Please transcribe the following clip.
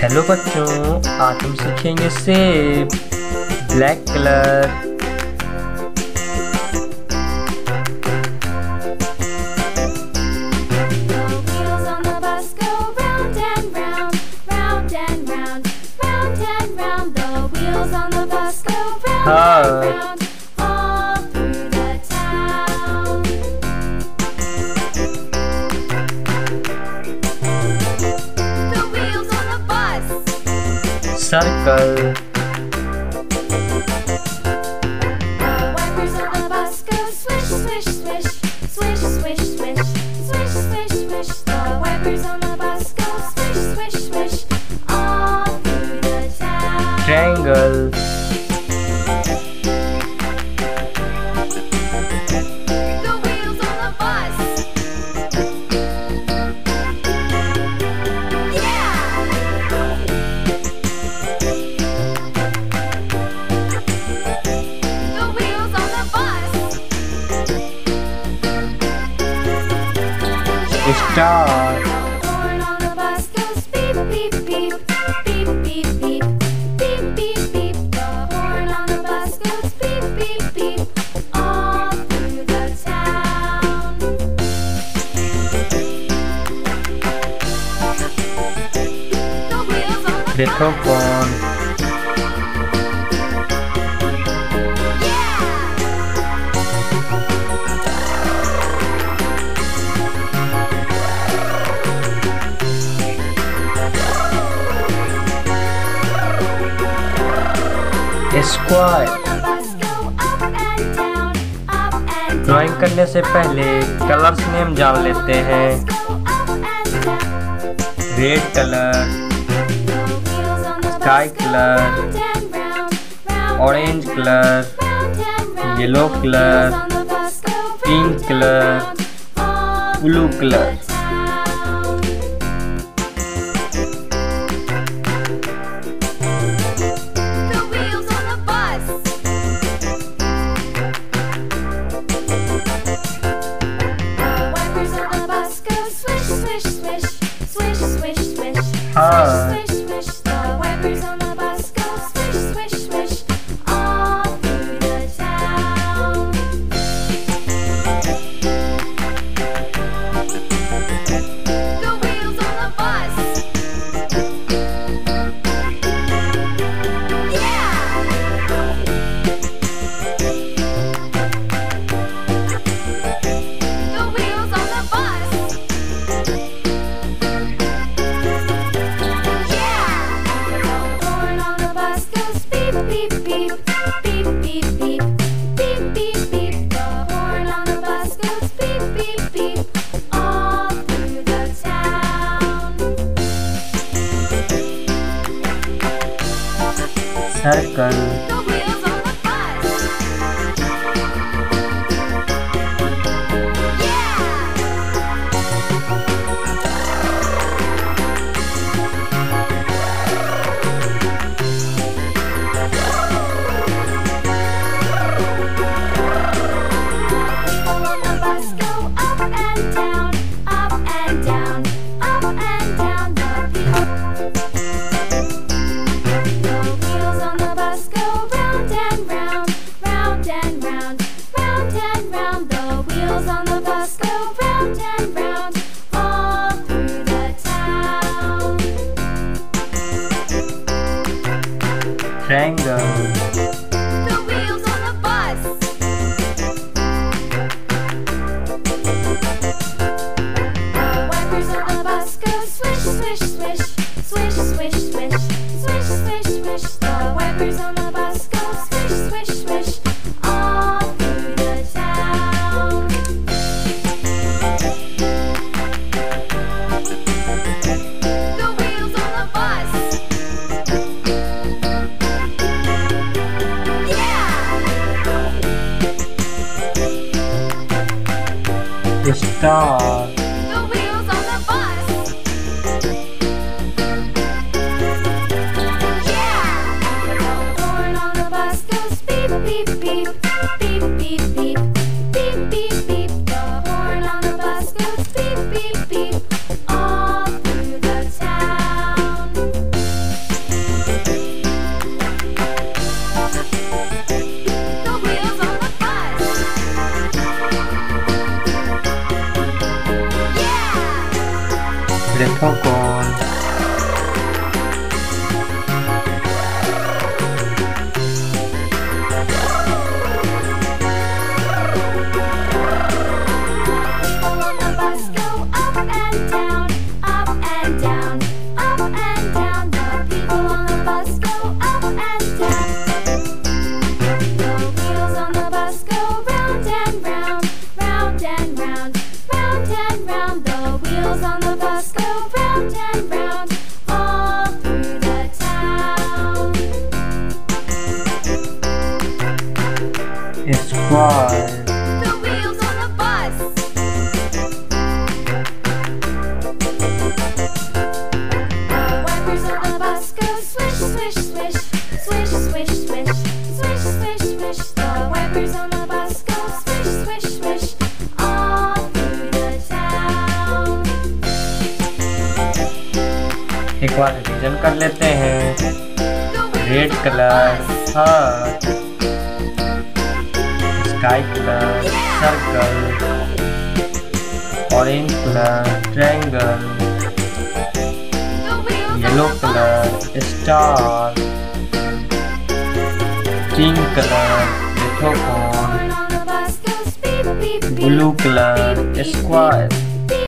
Hello बच्चों आज हम सीखेंगे सेब black colour Hug. circle. Wipers on the bus go swish, swish, swish. star. On the bus goes beep, beep, beep, beep, beep, beep, beep, beep. The horn on the bus goes beep, beep, beep, all through the town. The top one. Square drawing करने से पहले colours name जान लेते हैं। Red colour sky colour orange colour yellow colour pink colour blue colour station. The wheels on the bus. The on the bus go swish, swish, swish. the star. The wheels on the bus. Yeah! On the bus goes beep, beep, beep, beep, beep, beep. on. Squad The wheels on the bus. The wipers on the bus go swish, swish, swish, swish, swish, swish, swish, swish, swish. The wipers on the bus go swish, swish, swish, all through the town. एक बार revision कर लेते हैं red colour. Heart sky color, circle, orange color, triangle, yellow color, star, pink color, lithophone, blue color, square.